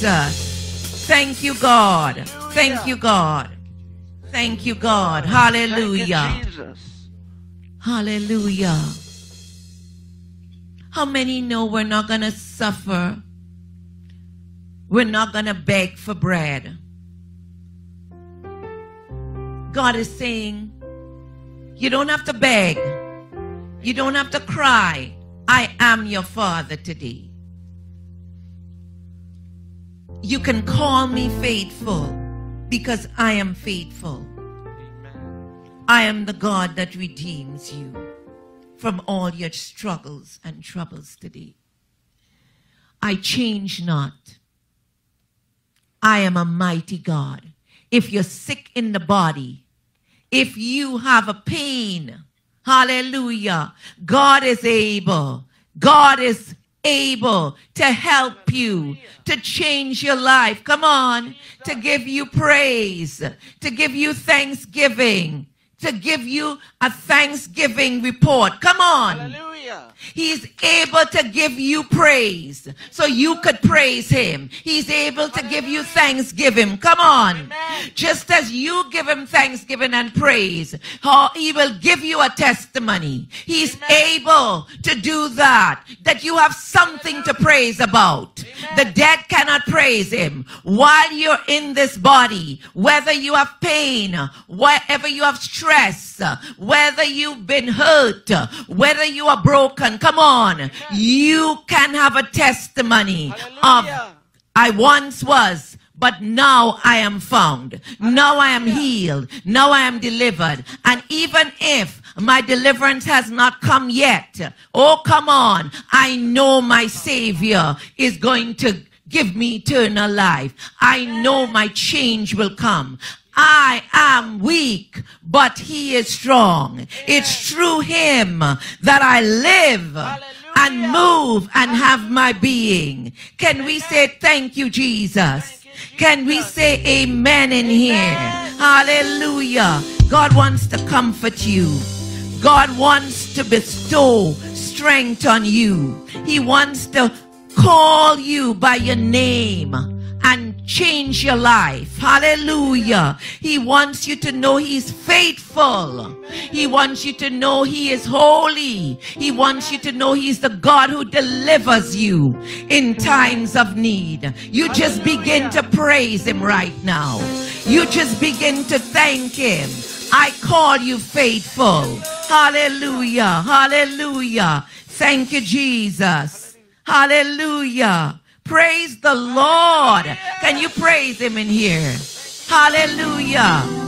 Jesus. Thank you, God. Thank you, God. Thank you, God. Hallelujah. Thank you, Jesus. Hallelujah. How many know we're not going to suffer? We're not going to beg for bread. God is saying, you don't have to beg. You don't have to cry. I am your father today. You can call me faithful because I am faithful. I am the God that redeems you from all your struggles and troubles today. I change not. I am a mighty God. If you're sick in the body, if you have a pain, hallelujah, God is able. God is able to help you to change your life. Come on, to give you praise, to give you thanksgiving, to give you a thanksgiving report. Come on. Hallelujah. He's able to give you praise so you could praise him. He's able to give you thanksgiving. Come on. Amen. Just as you give him thanksgiving and praise, he will give you a testimony. He's Amen. able to do that, that you have something to praise about. The dead cannot praise him. While you're in this body, whether you have pain, wherever you have whether you've been hurt, whether you are broken, come on. You can have a testimony of I once was, but now I am found. Now I am healed. Now I am delivered. And even if my deliverance has not come yet, oh, come on. I know my Savior is going to give me eternal life. I know my change will come. I am weak, but he is strong. It's through him that I live and move and have my being. Can we say thank you, Jesus? Can we say amen in here? Hallelujah. God wants to comfort you. God wants to bestow strength on you. He wants to call you by your name and change your life. Hallelujah. He wants you to know He's faithful. He wants you to know He is holy. He wants you to know He's the God who delivers you in times of need. You just begin to praise Him right now. You just begin to thank Him. I call you faithful. Hallelujah. Hallelujah. Thank you, Jesus. Hallelujah. Praise the Lord. Can you praise Him in here? Hallelujah.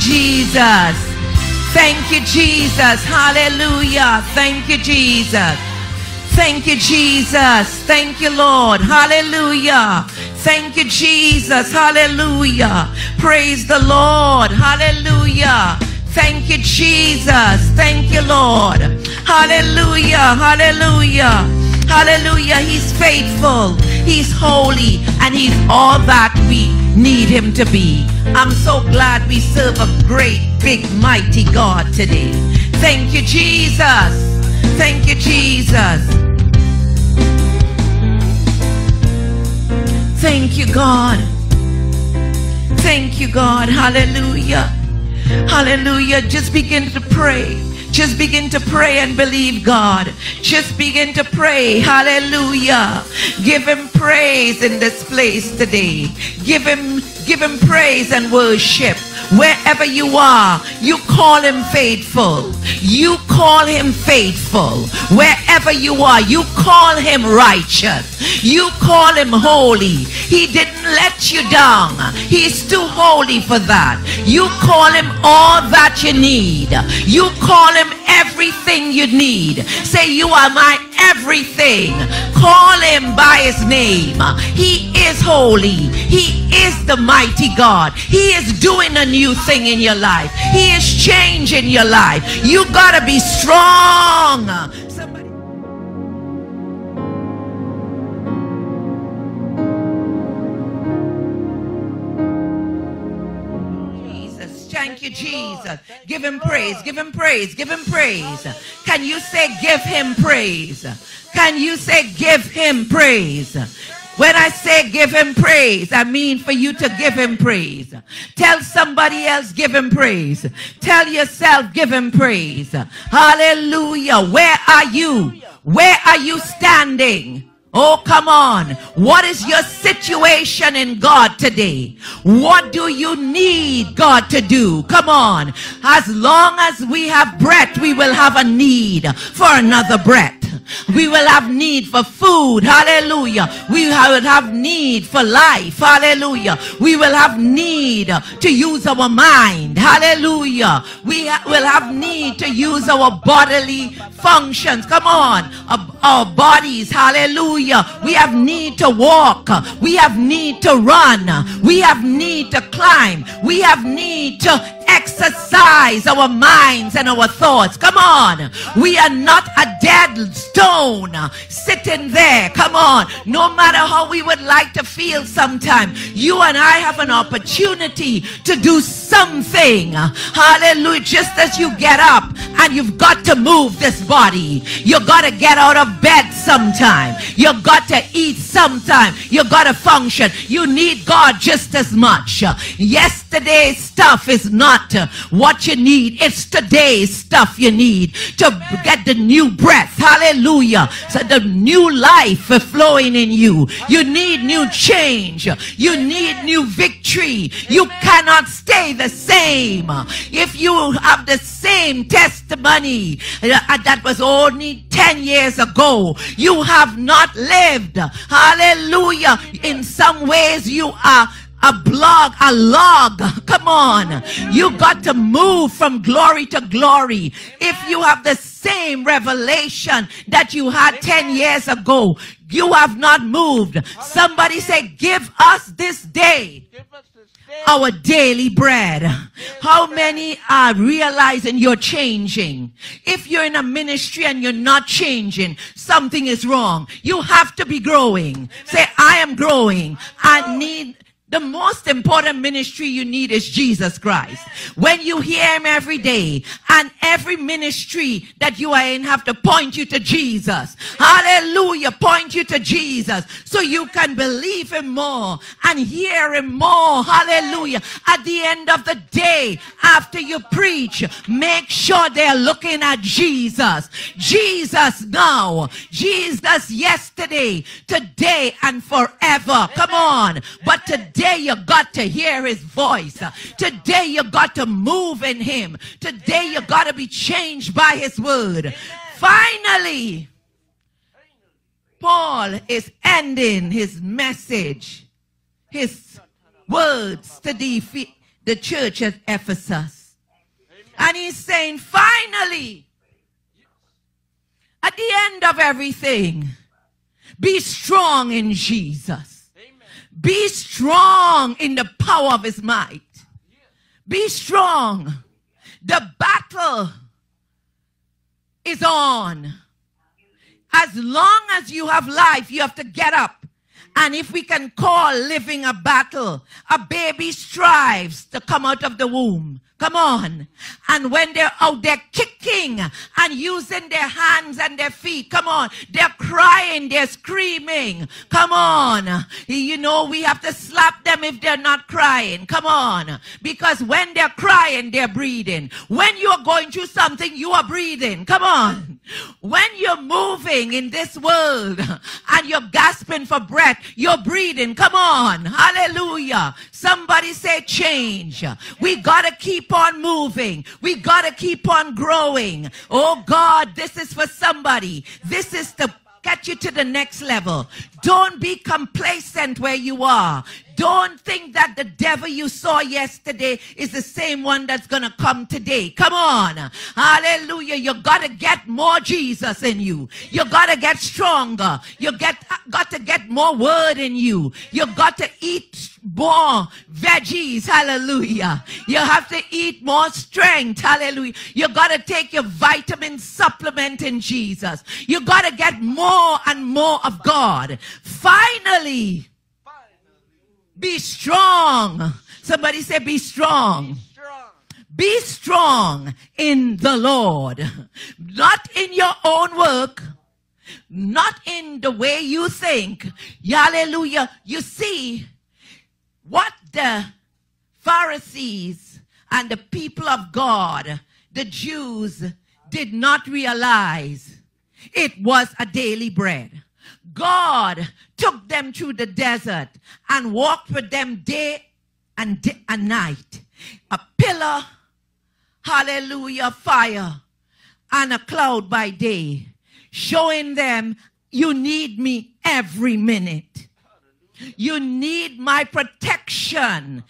Jesus. Thank you, Jesus. Hallelujah. Thank you, Jesus. Thank you, Jesus. Thank you, Lord. Hallelujah. Thank you, Jesus. Hallelujah. Praise the Lord. Hallelujah. Thank you, Jesus. Thank you, Lord. Hallelujah. Hallelujah. Hallelujah. He's faithful. He's holy. And he's all that we need him to be. I'm so glad we serve a great, big, mighty God today. Thank you, Jesus. Thank you, Jesus. Thank you, God. Thank you, God. Hallelujah. Hallelujah. Just begin to pray. Just begin to pray and believe God. Just begin to pray. Hallelujah. Give him praise in this place today. Give him give him praise and worship. Wherever you are, you call him faithful. You call him faithful. Wherever you are, you call him righteous. You call him holy. He didn't let you down. He's too holy for that. You call him all that you need. You call him everything you need. Say, You are my everything. Call him by his name. He is holy. He is the mighty God. He is doing a new thing in your life. He is changing your life. You gotta be strong. Thank you, Jesus. Give him praise. Give him praise. Give him praise. Can you say, give him praise? Can you say, give him praise? When I say give him praise, I mean for you to give him praise. Tell somebody else, give him praise. Tell yourself, give him praise. Hallelujah. Where are you? Where are you standing? Oh, come on. What is your situation in God today? What do you need God to do? Come on. As long as we have breath, we will have a need for another breath. We will have need for food. Hallelujah. We will have need for life. Hallelujah. We will have need to use our mind. Hallelujah. We will have need to use our bodily functions. Come on. Our, our bodies. Hallelujah. We have need to walk. We have need to run. We have need to climb. We have need to exercise our minds and our thoughts. Come on. We are not a dead stone sitting there. Come on. No matter how we would like to feel sometime, you and I have an opportunity to do something. Hallelujah. Just as you get up and you've got to move this body. you've got to get out of bed sometime. You've got to eat sometime. You've got to function. You need God just as much. Yesterday's stuff is not what you need. It's today's stuff you need to get the new breath. Hallelujah. So the new life flowing in you. You need new change. You need new victory. You cannot stay the same. If you have the same testimony uh, that was only 10 years ago, you have not lived. Hallelujah. In some ways, you are a blog, a log. Come on. You got to move from glory to glory. If you have the same revelation that you had 10 years ago, you have not moved. Somebody say, give us this day our daily bread. How many are realizing you're changing? If you're in a ministry and you're not changing, something is wrong. You have to be growing. Say, I am growing. I need the most important ministry you need is Jesus Christ. When you hear him every day and every ministry that you are in have to point you to Jesus. Hallelujah. Point you to Jesus so you can believe him more and hear him more. Hallelujah. At the end of the day, after you preach, make sure they're looking at Jesus. Jesus now. Jesus yesterday, today, and forever. Come on. But today, Today you got to hear his voice. Today you got to move in him. Today you got to be changed by his word. Finally, Paul is ending his message, his words to the, the church at Ephesus. And he's saying, finally, at the end of everything, be strong in Jesus. Be strong in the power of his might. Be strong. The battle is on. As long as you have life, you have to get up. And if we can call living a battle, a baby strives to come out of the womb. Come on. And when they're out there kicking and using their hands and their feet, come on. They're crying, they're screaming. Come on. You know, we have to slap them if they're not crying. Come on. Because when they're crying, they're breathing. When you're going through something, you are breathing. Come on. When you're moving in this world and you're gasping for breath, you're breathing. Come on. Hallelujah. Somebody say change. We gotta keep on moving. We gotta keep on growing. Oh God, this is for somebody. This is to get you to the next level. Don't be complacent where you are. Don't think that the devil you saw yesterday is the same one that's going to come today. Come on. Hallelujah. You got to get more Jesus in you. You got to get stronger. You get got to get more word in you. You got to eat more veggies. Hallelujah. You have to eat more strength. Hallelujah. You got to take your vitamin supplement in Jesus. You got to get more and more of God. Finally, be strong. Somebody say, be strong. Be strong in the Lord. Not in your own work. Not in the way you think. Hallelujah. You see, what the Pharisees and the people of God, the Jews, did not realize it was a daily bread. God took them through the desert and walked with them day and, day and night. A pillar, hallelujah, fire, and a cloud by day, showing them you need me every minute. You need my protection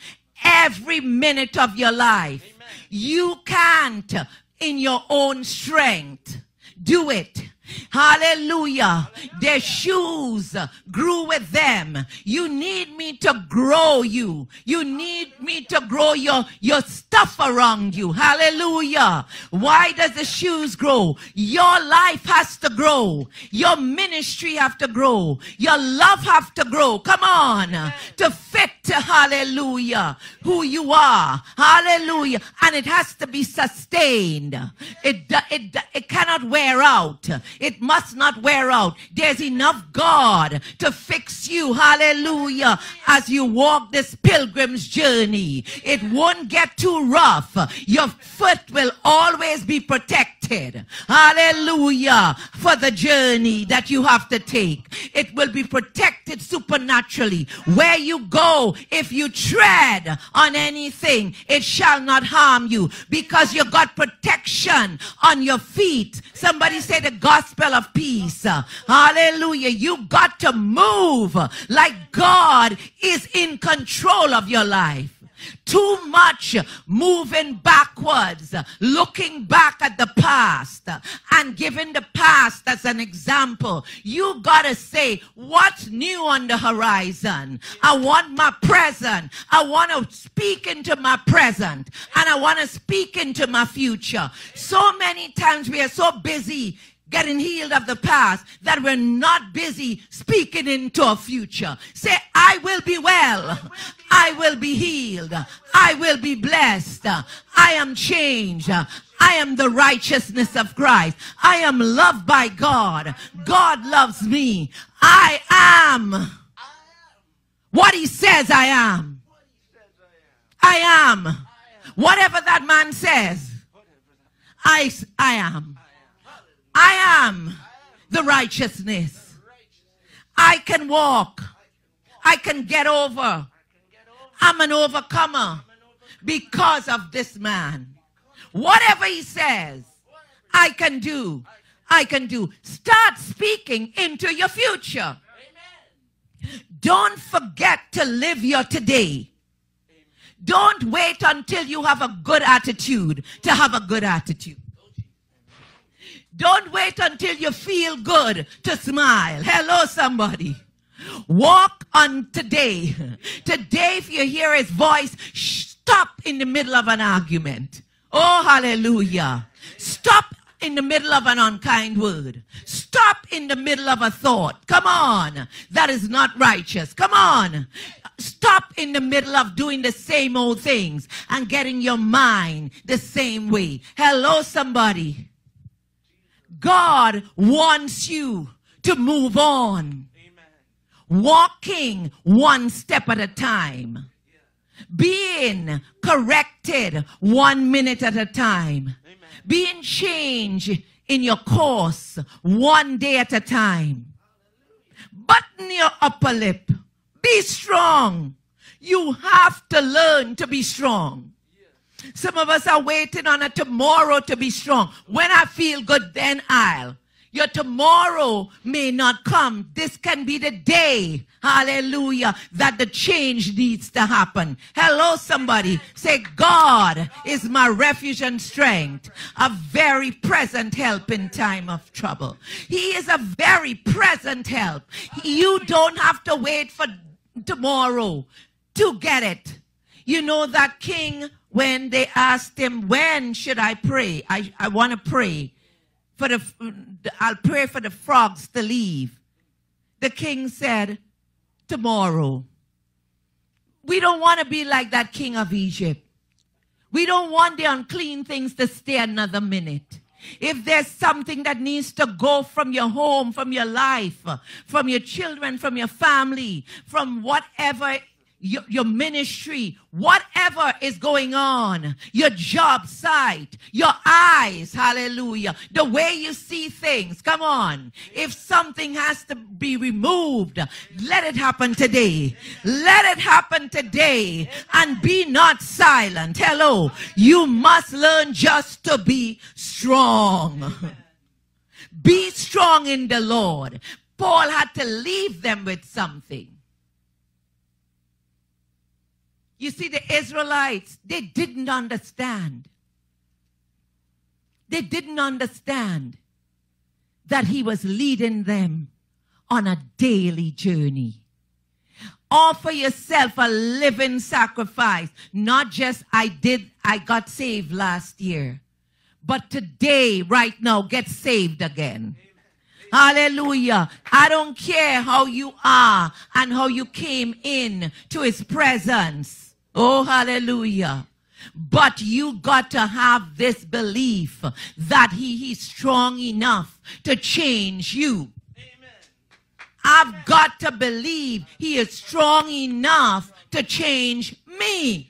every minute of your life. Amen. You can't, in your own strength, do it. Hallelujah. Their shoes grew with them. You need me to grow you. You need me to grow your, your stuff around you. Hallelujah. Why does the shoes grow? Your life has to grow. Your ministry have to grow. Your love have to grow. Come on. To fit to hallelujah who you are. Hallelujah. And it has to be sustained. It, it, it cannot wear out. It must not wear out. There's enough God to fix you. Hallelujah. As you walk this pilgrim's journey, it won't get too rough. Your foot will always be protected. Hallelujah. For the journey that you have to take. It will be protected supernaturally. Where you go, if you tread on anything, it shall not harm you because you got protection on your feet. Somebody say the gospel of peace. Hallelujah. You got to move like God is in control of your life. Too much moving backwards, looking back at the past and giving the past as an example. You gotta say, what's new on the horizon? I want my present. I want to speak into my present and I want to speak into my future. So many times we are so busy getting healed of the past, that we're not busy speaking into a future. Say, I will be well. I will be healed. I will be blessed. I am changed. I am the righteousness of Christ. I am loved by God. God loves me. I am what he says I am. I am. Whatever that man says, I, I am. I am the righteousness. I can walk. I can get over. I'm an overcomer because of this man. Whatever he says, I can do. I can do. Start speaking into your future. Don't forget to live your today. Don't wait until you have a good attitude to have a good attitude. Don't wait until you feel good to smile. Hello, somebody. Walk on today. Today, if you hear his voice, stop in the middle of an argument. Oh, hallelujah. Stop in the middle of an unkind word. Stop in the middle of a thought. Come on. That is not righteous. Come on. Stop in the middle of doing the same old things and getting your mind the same way. Hello, somebody. God wants you to move on. Walking one step at a time. Being corrected one minute at a time. Being changed in your course one day at a time. Button your upper lip. Be strong. You have to learn to be strong. Some of us are waiting on a tomorrow to be strong. When I feel good, then I'll. Your tomorrow may not come. This can be the day, hallelujah, that the change needs to happen. Hello, somebody. Say, God is my refuge and strength, a very present help in time of trouble. He is a very present help. You don't have to wait for tomorrow to get it. You know that king, when they asked him, when should I pray? I, I want to pray for the, I'll pray for the frogs to leave. The king said, tomorrow. We don't want to be like that king of Egypt. We don't want the unclean things to stay another minute. If there's something that needs to go from your home, from your life, from your children, from your family, from whatever your, your, ministry, whatever is going on, your job site, your eyes, hallelujah, the way you see things. Come on. If something has to be removed, let it happen today. Let it happen today and be not silent. Hello. You must learn just to be strong. Be strong in the Lord. Paul had to leave them with something. You see, the Israelites, they didn't understand. They didn't understand that he was leading them on a daily journey. Offer yourself a living sacrifice. Not just I did, I got saved last year, but today, right now, get saved again. Hallelujah. I don't care how you are and how you came in to his presence. Oh, hallelujah. But you got to have this belief that he is strong enough to change you. I've got to believe he is strong enough to change me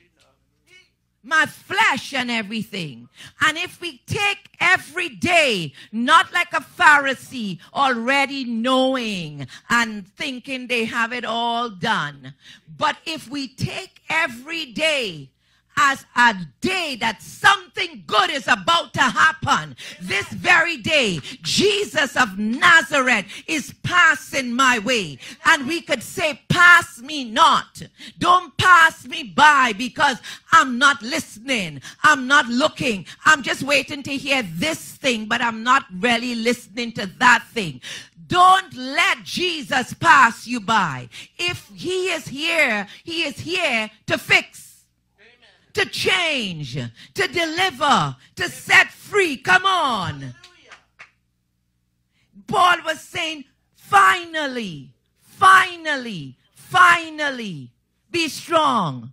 my flesh and everything. And if we take every day, not like a Pharisee already knowing and thinking they have it all done, but if we take every day as a day that something good is about to happen. This very day, Jesus of Nazareth is passing my way. And we could say, pass me not. Don't pass me by because I'm not listening. I'm not looking. I'm just waiting to hear this thing, but I'm not really listening to that thing. Don't let Jesus pass you by. If he is here, he is here to fix to change, to deliver, to set free. Come on. Paul was saying, finally, finally, finally, be strong.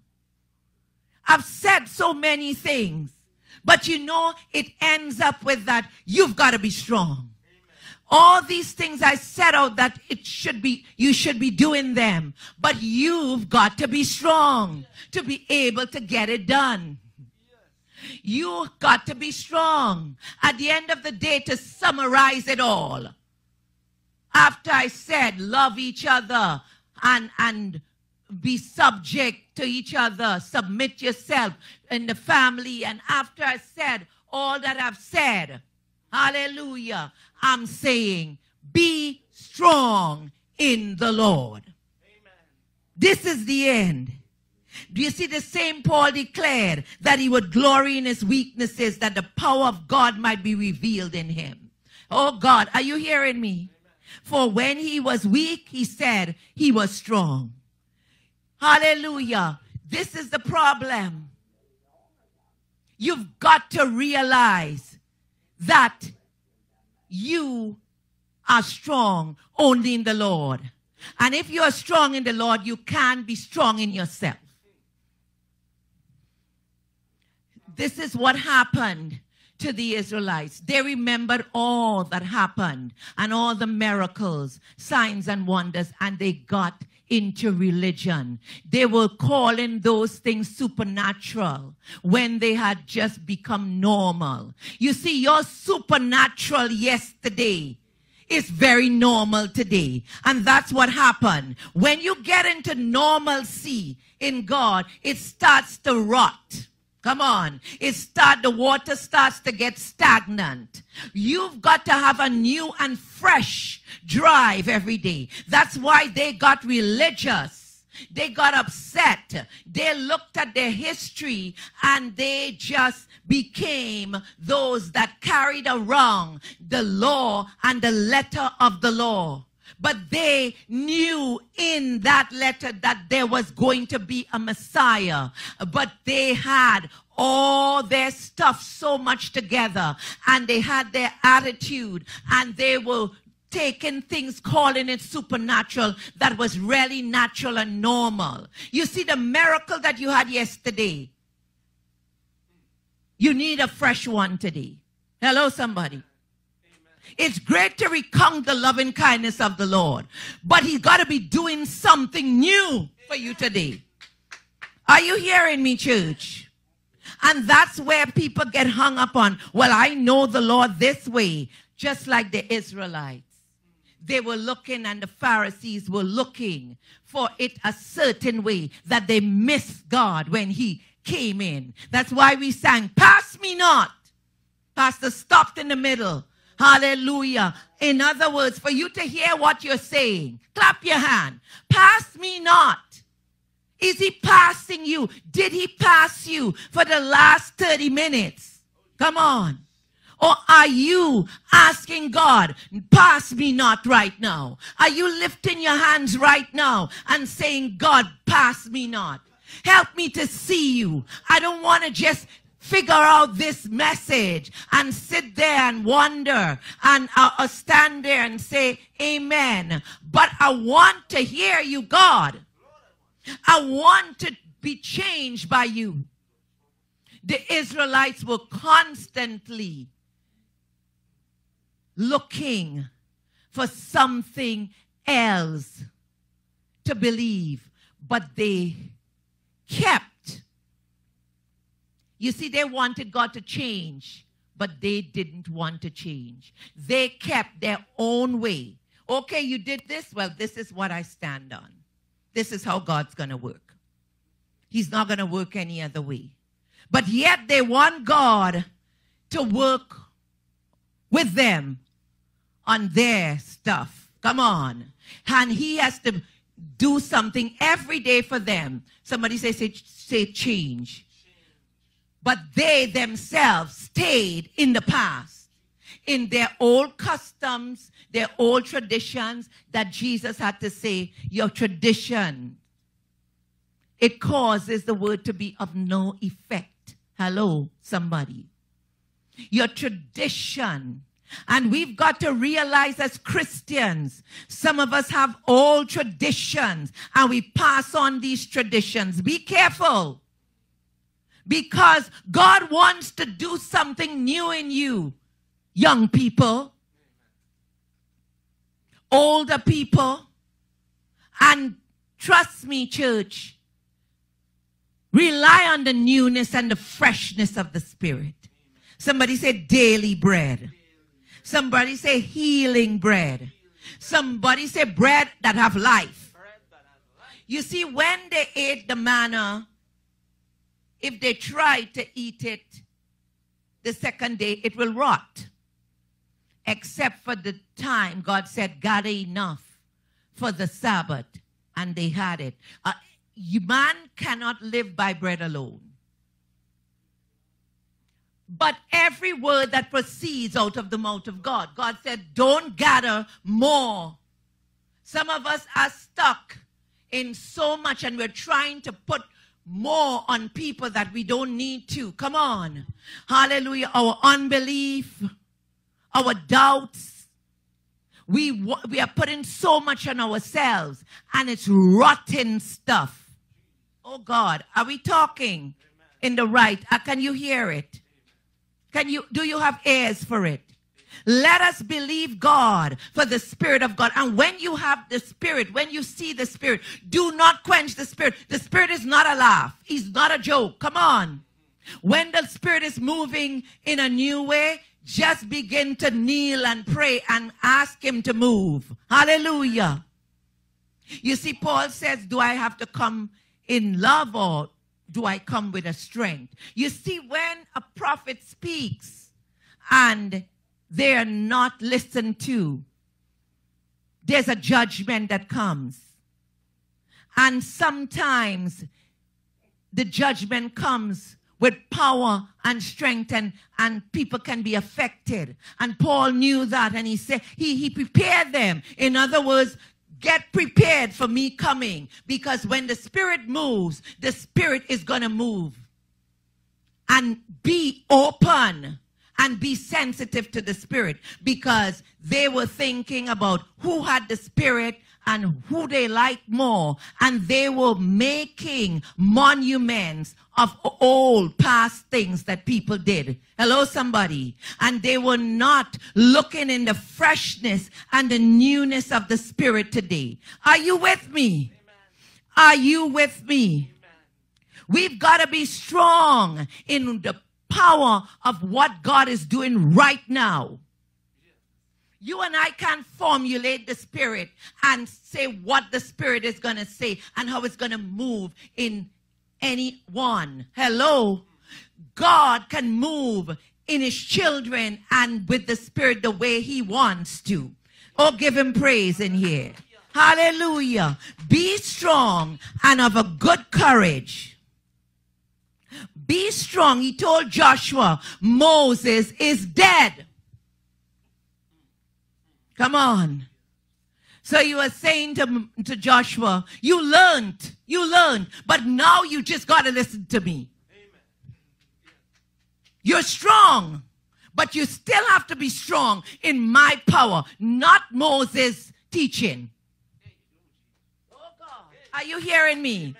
I've said so many things, but you know, it ends up with that you've got to be strong. All these things I said out that it should be, you should be doing them. But you've got to be strong to be able to get it done. You've got to be strong. At the end of the day, to summarize it all, after I said love each other and, and be subject to each other, submit yourself in the family, and after I said all that I've said, hallelujah, I'm saying, be strong in the Lord. Amen. This is the end. Do you see the same Paul declared that he would glory in his weaknesses, that the power of God might be revealed in him? Oh God, are you hearing me? For when he was weak, he said he was strong. Hallelujah. This is the problem. You've got to realize that you are strong only in the Lord. And if you are strong in the Lord, you can be strong in yourself. This is what happened to the Israelites. They remembered all that happened and all the miracles, signs, and wonders, and they got into religion. They were calling those things supernatural when they had just become normal. You see, your supernatural yesterday is very normal today. And that's what happened. When you get into normalcy in God, it starts to rot. Come on. It start, the water starts to get stagnant. You've got to have a new and fresh drive every day. That's why they got religious. They got upset. They looked at their history and they just became those that carried around the law and the letter of the law. But they knew in that letter that there was going to be a Messiah. But they had all their stuff so much together and they had their attitude and they were taking things, calling it supernatural that was really natural and normal. You see the miracle that you had yesterday. You need a fresh one today. Hello, somebody. It's great to recount the loving kindness of the Lord, but He's got to be doing something new for you today. Are you hearing me, church? And that's where people get hung up on. Well, I know the Lord this way, just like the Israelites. They were looking, and the Pharisees were looking for it a certain way that they missed God when He came in. That's why we sang, Pass me not. Pastor stopped in the middle. Hallelujah. In other words, for you to hear what you're saying, clap your hand. Pass me not. Is he passing you? Did he pass you for the last 30 minutes? Come on. Or are you asking God, pass me not right now? Are you lifting your hands right now and saying, God, pass me not? Help me to see you. I don't want to just figure out this message and sit there and wonder and uh, uh, stand there and say amen. But I want to hear you, God. I want to be changed by you. The Israelites were constantly looking for something else to believe, but they kept. You see, they wanted God to change, but they didn't want to change. They kept their own way. Okay, you did this. Well, this is what I stand on. This is how God's going to work. He's not going to work any other way. But yet they want God to work with them on their stuff. Come on. And he has to do something every day for them. Somebody say, say, say change. But they themselves stayed in the past, in their old customs, their old traditions that Jesus had to say, your tradition. It causes the word to be of no effect. Hello, somebody. Your tradition and we've got to realize as Christians, some of us have old traditions and we pass on these traditions. Be careful because God wants to do something new in you, young people, older people. And trust me, church, rely on the newness and the freshness of the Spirit. Somebody said daily bread. Somebody say healing bread. Somebody say bread that have life. You see, when they ate the manna, if they try to eat it the second day, it will rot. Except for the time God said, gather enough for the Sabbath. And they had it. Uh, man cannot live by bread alone. But every word that proceeds out of the mouth of God, God said, don't gather more. Some of us are stuck in so much and we're trying to put more on people that we don't need to. Come on. Hallelujah. Our unbelief, our doubts. We, we are putting so much on ourselves and it's rotten stuff. Oh God, are we talking in the right? Uh, can you hear it? Can you, do you have ears for it? Let us believe God for the Spirit of God. And when you have the Spirit, when you see the Spirit, do not quench the Spirit. The Spirit is not a laugh. He's not a joke. Come on. When the Spirit is moving in a new way, just begin to kneel and pray and ask Him to move. Hallelujah. You see, Paul says, Do I have to come in love or do I come with a strength? You see, when a prophet speaks and they are not listened to, there's a judgment that comes. And sometimes the judgment comes with power and strength and, and people can be affected. And Paul knew that and he said, he, he prepared them. In other words, get prepared for me coming because when the spirit moves, the spirit is going to move. And be open and be sensitive to the spirit. Because they were thinking about who had the spirit and who they liked more. And they were making monuments of old past things that people did. Hello somebody. And they were not looking in the freshness and the newness of the spirit today. Are you with me? Are you with me? We've got to be strong in the power of what God is doing right now. You and I can't formulate the Spirit and say what the Spirit is going to say and how it's going to move in anyone. Hello? God can move in His children and with the Spirit the way He wants to. Oh, give Him praise in here. Hallelujah. Be strong and of a good courage. Be strong. He told Joshua, Moses is dead. Come on. So you were saying to, to Joshua, you learned, you learned, but now you just got to listen to me. You're strong, but you still have to be strong in my power, not Moses' teaching. Oh Are you hearing me?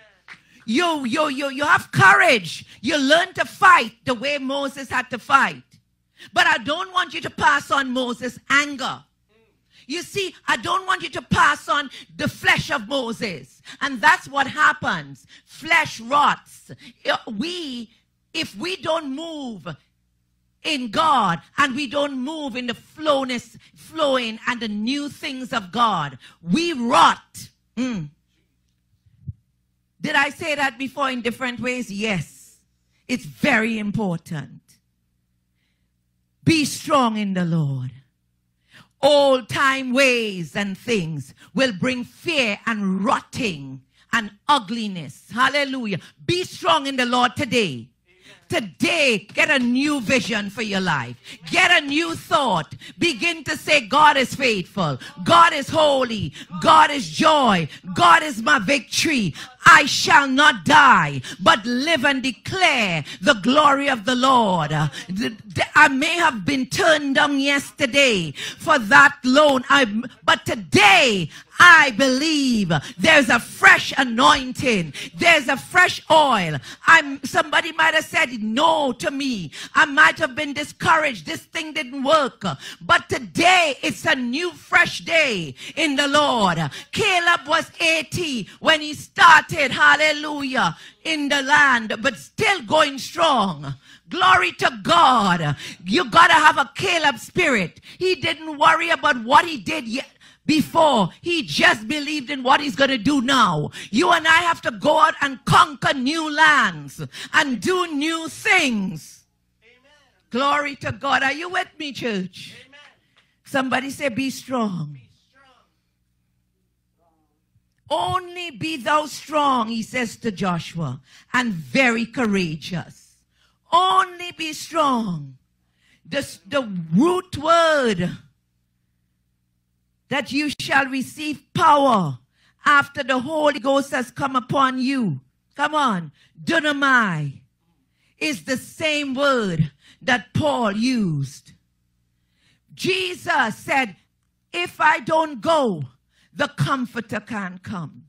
You, you, you, you have courage. You learn to fight the way Moses had to fight. But I don't want you to pass on Moses' anger. You see, I don't want you to pass on the flesh of Moses. And that's what happens. Flesh rots. We, if we don't move in God and we don't move in the flowness, flowing and the new things of God, we rot. Mm. Did I say that before in different ways? Yes. It's very important. Be strong in the Lord. Old time ways and things will bring fear and rotting and ugliness. Hallelujah. Be strong in the Lord today. Today, get a new vision for your life. Get a new thought. Begin to say, God is faithful. God is holy. God is joy. God is my victory. I shall not die, but live and declare the glory of the Lord. I may have been turned down yesterday for that loan, I, but today I believe there's a fresh anointing. There's a fresh oil. I'm, somebody might have said no to me. I might have been discouraged. This thing didn't work. But today it's a new fresh day in the Lord. Caleb was 80 when he started, hallelujah, in the land, but still going strong. Glory to God. You gotta have a Caleb spirit. He didn't worry about what he did yet before. He just believed in what he's going to do now. You and I have to go out and conquer new lands and do new things. Glory to God. Are you with me, church? Somebody say, be strong. Only be thou strong, he says to Joshua, and very courageous. Only be strong. The, the root word that you shall receive power after the Holy Ghost has come upon you. Come on. Dunamai is the same word that Paul used. Jesus said, if I don't go, the comforter can't come.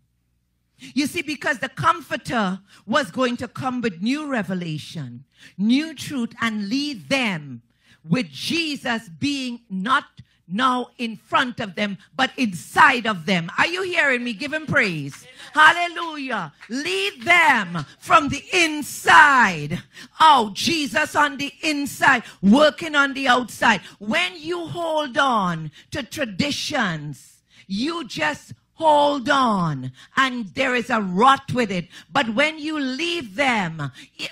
You see, because the comforter was going to come with new revelation, new truth, and lead them with Jesus being not now in front of them, but inside of them. Are you hearing me? Give him praise. Hallelujah. Lead them from the inside. Oh, Jesus on the inside, working on the outside. When you hold on to traditions, you just hold on and there is a rot with it. But when you leave them,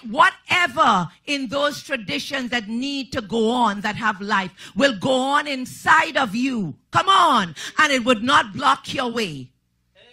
whatever in those traditions that need to go on that have life will go on inside of you. Come on. And it would not block your way.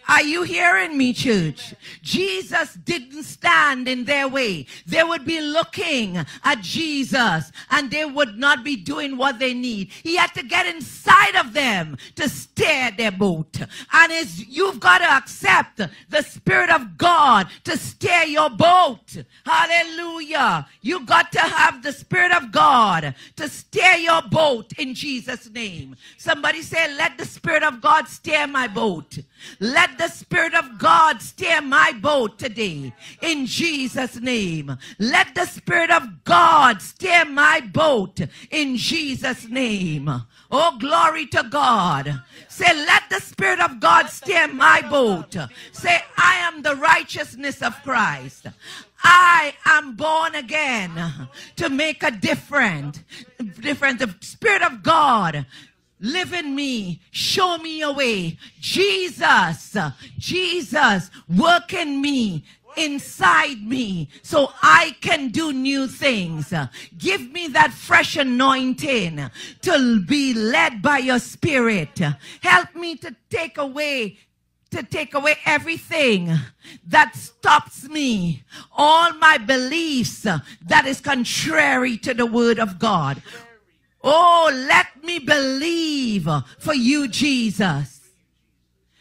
Are you hearing me, church? Jesus didn't stand in their way. They would be looking at Jesus and they would not be doing what they need. He had to get inside of them to steer their boat. And it's, you've got to accept the Spirit of God to steer your boat. Hallelujah. You got to have the Spirit of God to steer your boat in Jesus' name. Somebody say, let the Spirit of God steer my boat. Let the Spirit of God steer my boat today in Jesus' name. Let the Spirit of God steer my boat in Jesus' name. Oh, glory to God. Say, let the Spirit of God steer my boat. Say, I am the righteousness of Christ. I am born again to make a difference. Difference. The Spirit of God Live in me. Show me your way. Jesus, Jesus, work in me inside me so I can do new things. Give me that fresh anointing to be led by your spirit. Help me to take away to take away everything that stops me, all my beliefs that is contrary to the word of God. Oh, let me believe for you, Jesus.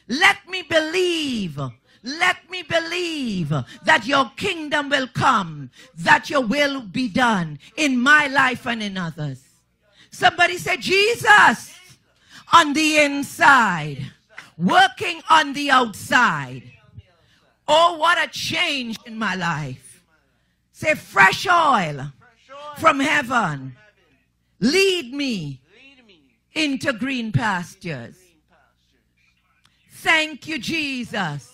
Let me believe. Let me believe that your kingdom will come, that your will be done in my life and in others. Somebody say, Jesus on the inside, working on the outside. Oh, what a change in my life. Say, fresh oil from heaven Lead me, into green pastures. Thank you, Jesus.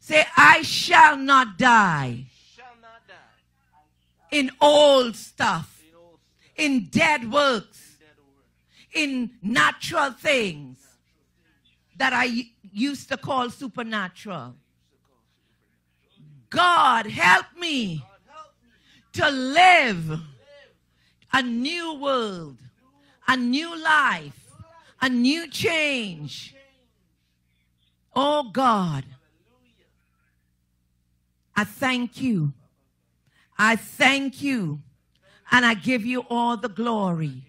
Say, I shall not die in old stuff, in dead works, in natural things that I used to call supernatural. God, help me to live a new world, a new life, a new change. Oh God, I thank you. I thank you. And I give you all the glory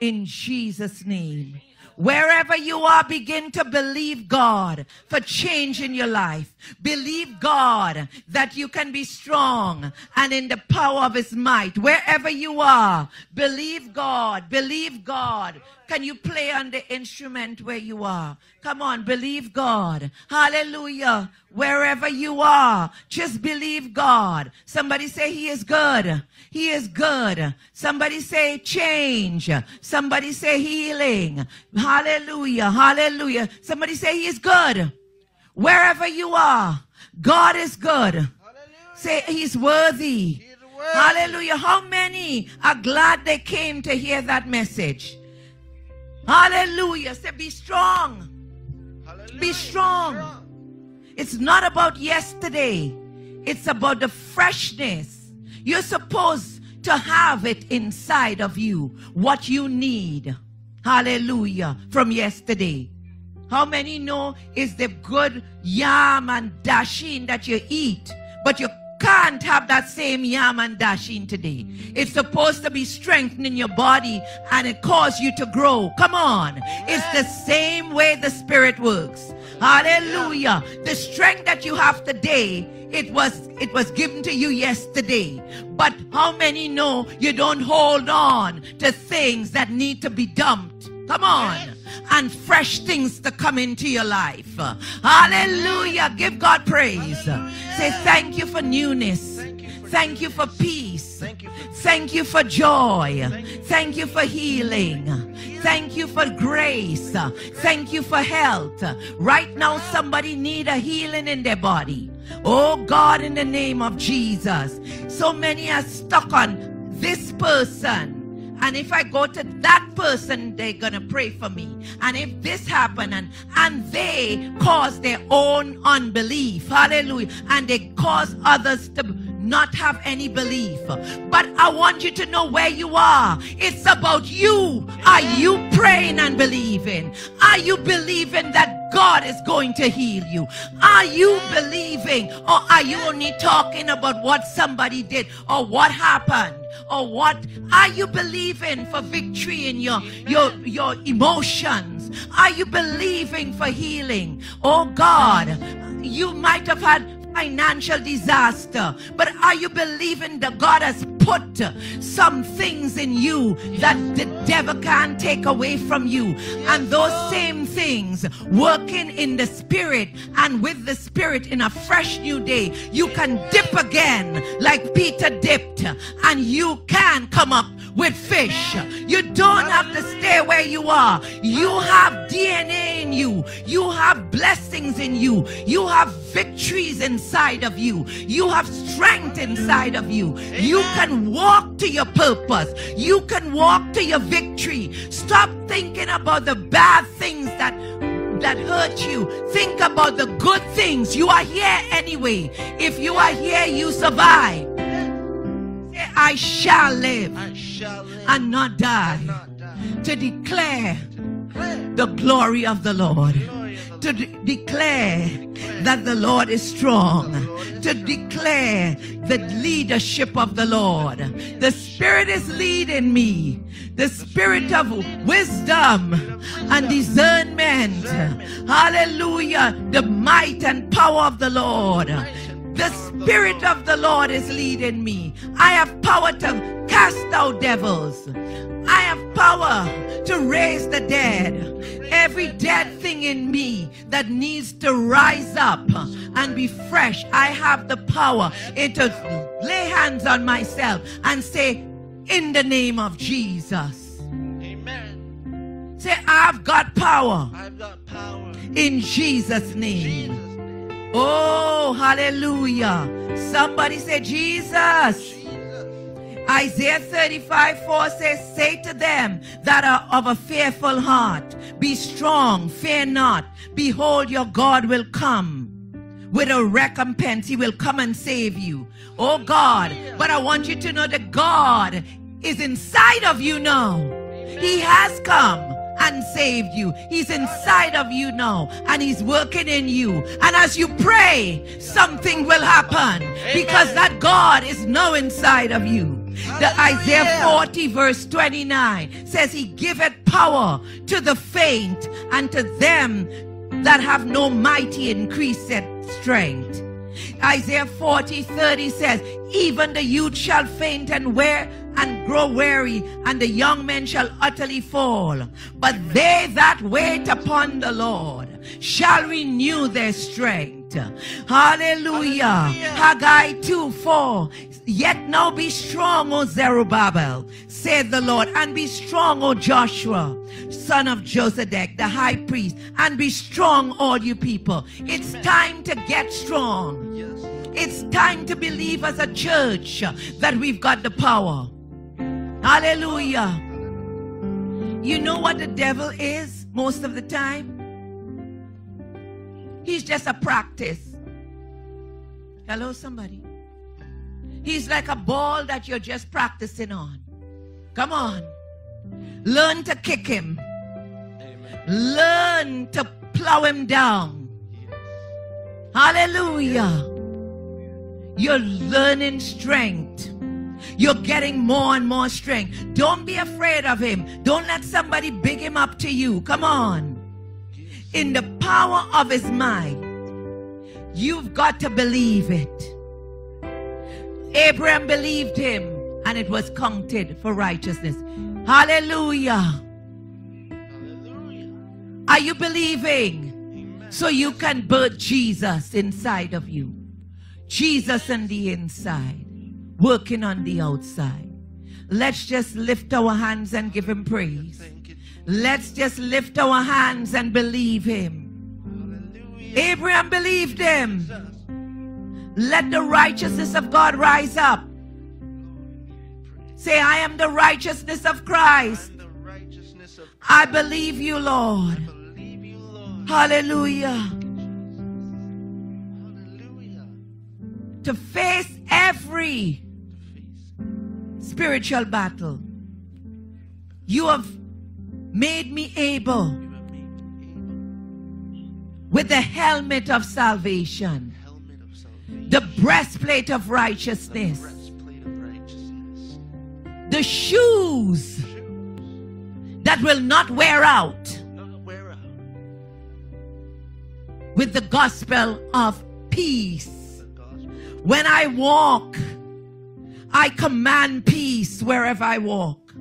in Jesus' name. Wherever you are, begin to believe God for change in your life. Believe God that you can be strong and in the power of his might. Wherever you are, believe God. Believe God. Can you play on the instrument where you are? Come on, believe God. Hallelujah. Wherever you are, just believe God. Somebody say he is good. He is good. Somebody say change. Somebody say healing. Hallelujah. Hallelujah. Somebody say he is good. Wherever you are, God is good. Hallelujah. Say he's worthy. He's worthy. Hallelujah. How many are glad they came to hear that message? Hallelujah. Say, be strong. Hallelujah. Be strong. It's not about yesterday. It's about the freshness. You're supposed to have it inside of you. What you need. Hallelujah. From yesterday. How many know is the good yam and dasheen that you eat, but you can't have that same yam and dasheen today. It's supposed to be strengthening your body and it cause you to grow. Come on. It's the same way the spirit works. Hallelujah. The strength that you have today, it was it was given to you yesterday. But how many know you don't hold on to things that need to be dumped? Come on. And fresh things to come into your life. Hallelujah. Give God praise. Say thank you for newness. Thank you for peace. Thank you for Thank you for joy. Thank you for healing. Thank you for grace. Thank you for health. Right now, somebody need a healing in their body. Oh God, in the name of Jesus. So many are stuck on this person. And if I go to that person, they're gonna pray for me. And if this happen and and they cause their own unbelief, hallelujah, and they cause others to not have any belief. But I want you to know where you are. It's about you. Are you praying and believing? Are you believing that God is going to heal you? Are you believing or are you only talking about what somebody did or what happened? Or what are you believing for victory in your your your emotions? Are you believing for healing? Oh God, you might have had financial disaster. But are you believing that God has put some things in you that the devil can't take away from you? And those same things working in the spirit and with the spirit in a fresh new day, you can dip again like Peter dipped and you can come up with fish. You don't have to stay where you are. You have DNA in you. You have blessings in you. You have victories inside of you. You have strength inside of you. You can walk to your purpose. You can walk to your victory. Stop thinking about the bad things that that hurt you. Think about the good things. You are here anyway. If you are here, you survive. Say, I shall live I shall live and not die and not die. to declare Declare the glory of the Lord. To de- declare that the Lord is strong. To declare the leadership of the Lord. The Spirit is leading me. The Spirit of wisdom and discernment. Hallelujah. The might and power of the Lord. The Spirit of the Lord is leading me. I have power to cast out devils. I have power to raise the dead. Every dead thing in me that needs to rise up and be fresh, I have the power to lay hands on myself and say, In the name of Jesus. Amen. Say, I've got power I've got power. in Jesus' Jesus' name. name. Oh, hallelujah. Somebody say, Jesus. Isaiah 35 4 says, Say to them that are of a fearful heart, Be strong, fear not. Behold, your God will come with a recompense. He will come and save you. Oh God. But I want you to know that God is inside of you now. He has come and saved you. He's inside of you now and he's working in you. And as you pray, something will happen because that God is now inside of you. The Isaiah 40 verse 29 says he giveth power to the faint and to them that have no mighty increased strength. Isaiah 40 30 says, Even the youth shall faint and wear and grow weary, and the young men shall utterly fall. But they that wait upon the Lord shall renew their strength. Hallelujah. Hallelujah. Haggai 2 4. Yet now be strong, O Zerubbabel, said the Lord, and be strong, O Joshua, son of Josedek, the high priest, and be strong, all you people. It's time to get strong. Yes. It's time to believe as a church that we've got the power. Hallelujah. You know what the devil is most of the time? He's just a practice. Hello, somebody. He's like a ball that you're just practicing on. Come on. Learn to kick him. Amen. Learn to plow him down. Hallelujah. You're learning strength. You're getting more and more strength. Don't be afraid of him. Don't let somebody big him up to you. Come on. In the power of his might, you've got to believe it. Abraham believed him, and it was counted for righteousness. Hallelujah. Hallelujah. Are you believing? Amen. So you can birth Jesus inside of you. Jesus on the inside, working on the outside. Let's just lift our hands and give him praise. Let's just lift our hands and believe him. Hallelujah. Abraham believed him. Let the righteousness of God rise up. Say, I am the righteousness of Christ. I'm the righteousness of I believe you, Lord. believe you, Lord. Hallelujah. Hallelujah. To face every spiritual battle. You have made me able You have made me able. with the helmet of salvation, Helmet of salvation. The breastplate of righteousness, the shoes that will not wear out with the gospel of peace. When I walk, I command peace wherever I walk.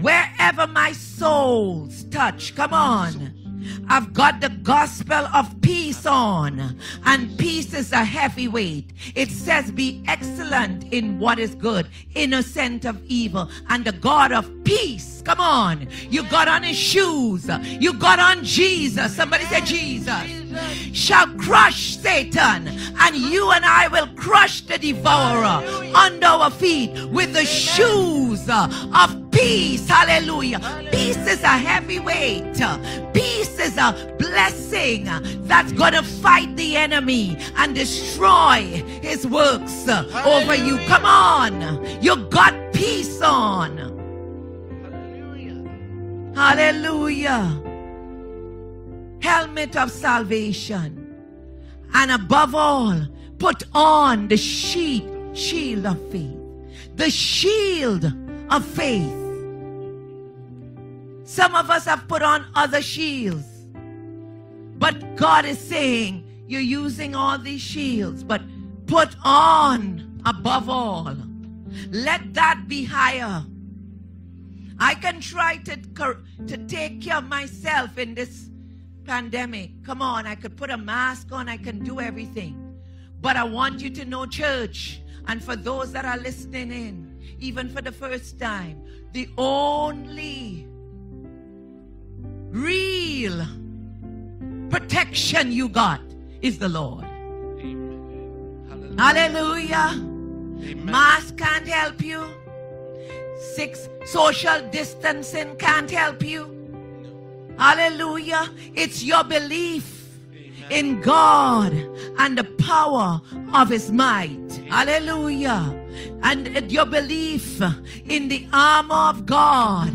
Wherever my soles touch, come on. I've got the gospel of peace on, and peace is a heavy weight. It says, Be excellent in what is good, innocent of evil, and the God of peace. Come on. You got on his shoes, you got on Jesus. Somebody say, Jesus shall crush Satan, and you and I will crush the devourer under our feet with the shoes of peace. Hallelujah. Peace is a heavy weight. Peace is a blessing that's going to fight the enemy and destroy his works over you. Come on. You got peace on. Hallelujah. Hallelujah. Helmet of salvation. And above all, put on the sheet, shield of faith. The shield of faith. Some of us have put on other shields. But God is saying, you're using all these shields, but put on above all. Let that be higher. I can try to, to take care of myself in this pandemic. Come on, I could put a mask on, I can do everything. But I want you to know, church, and for those that are listening in, even for the first time, the only real protection you got is the Lord. Amen. Hallelujah. Amen. Mask can't help you. Six social distancing can't help you. Hallelujah. It's your belief in God and the power of his might. Hallelujah. And your belief in the armor of God.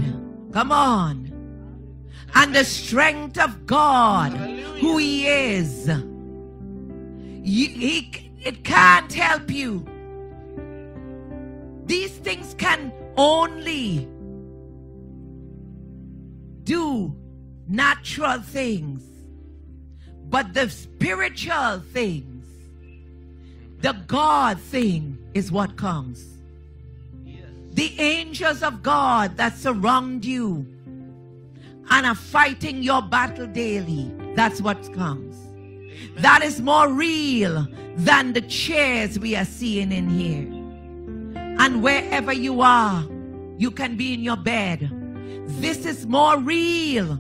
Come on. And the strength of God, who he is. You, he, it can't help you. These things can only do natural things, but the spiritual things, the God thing is what comes. Yes. The angels of God that surround you and are fighting your battle daily, that's what comes. That is more real than the chairs we are seeing in here. And wherever you are, you can be in your bed. This is more real,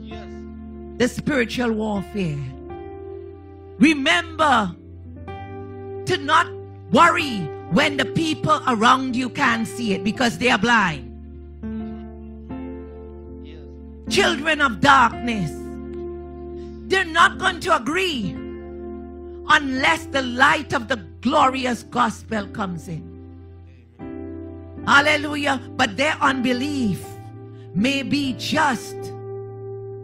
Yes. the spiritual warfare. Remember to not worry when the people around you can't see it because they are blind. Children of darkness, they're not going to agree unless the light of the glorious gospel comes in. Hallelujah. But their unbelief may be just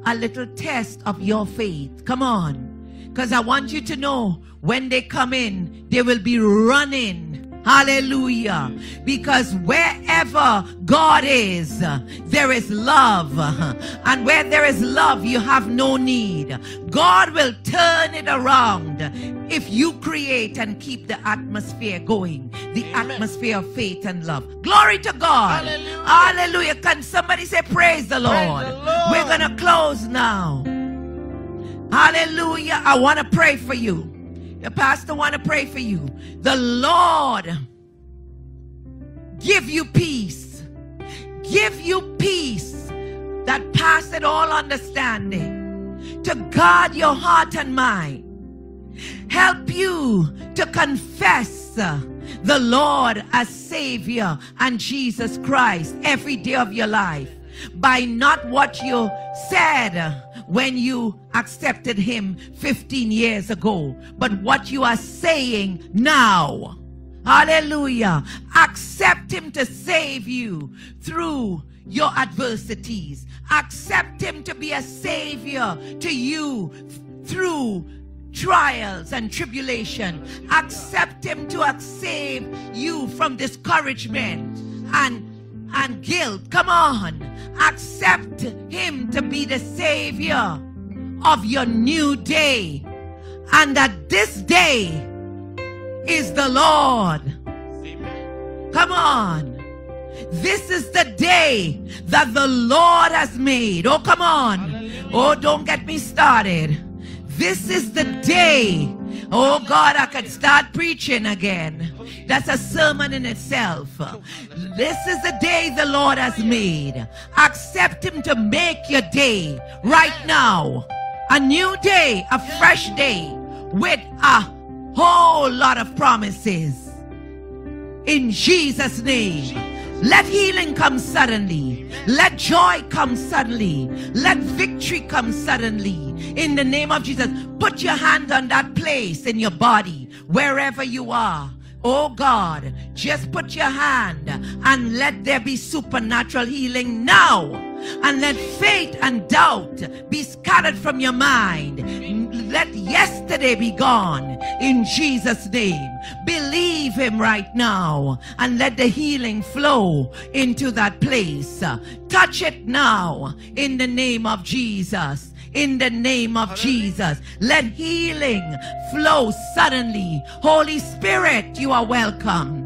a little test of your faith. Come on. Because I want you to know when they come in, they will be running. Hallelujah. Because wherever God is, there is love. And where there is love, you have no need. God will turn it around if you create and keep the atmosphere going. The Amen. atmosphere of faith and love. Glory to God. Hallelujah. Hallelujah. Can somebody say, Praise the Lord? the Lord. We're going to close now. Hallelujah. I want to pray for you. The pastor want to pray for you. The Lord give you peace. Give you peace that passeth all understanding. To guard your heart and mind. Help you to confess the Lord as Savior and Jesus Christ every day of your life by not what you said when you accepted Him 15 years ago, but what you are saying now. Hallelujah. Accept Him to save you through your adversities. Accept Him to be a Savior to you through trials and tribulation. Accept Him to save you from discouragement and and guilt. Come on. Accept Him to be the Savior of your new day. And that this day is the Lord. Amen. Come on. This is the day that the Lord has made. Oh, come on. Hallelujah. Oh, don't get me started. This is the day. Oh, God, I could start preaching again. That's a sermon in itself. This is the day the Lord has made. Accept Him to make your day right now. A new day, a fresh day with a whole lot of promises in Jesus' name. Let healing come suddenly. Let joy come suddenly. Let victory come suddenly. In the name of Jesus, put your hand on that place in your body, wherever you are. Oh God, just put your hand and let there be supernatural healing now. And let faith and doubt be scattered from your mind. Let yesterday be gone in Jesus' name. Believe Him right now and let the healing flow into that place. Touch it now in the name of Jesus. In the name of Jesus, let healing flow suddenly. Holy Spirit, you are welcome.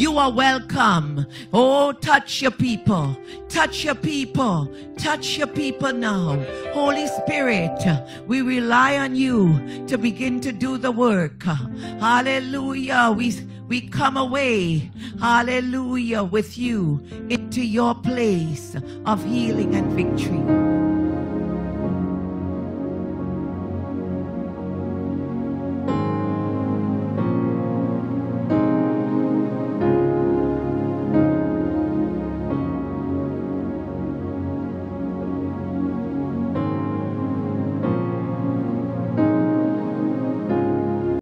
You are welcome. Oh, touch your people. Touch your people. Touch your people now. Holy Spirit, we rely on you to begin to do the work. Hallelujah. We, we come away, hallelujah, with you into your place of healing and victory.